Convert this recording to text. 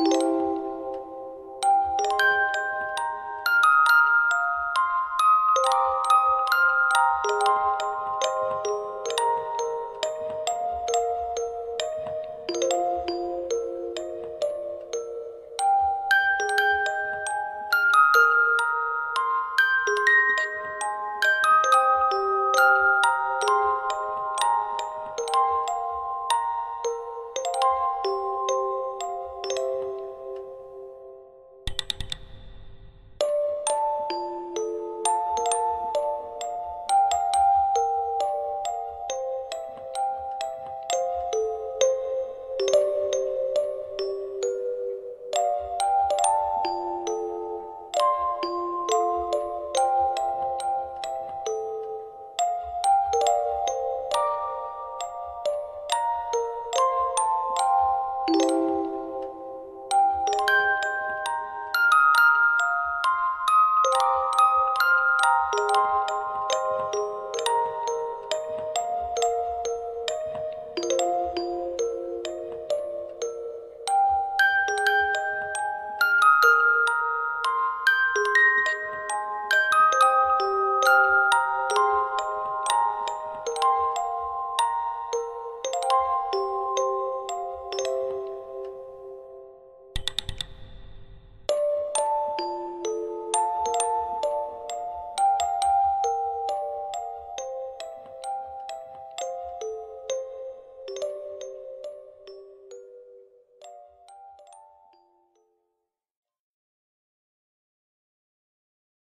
Música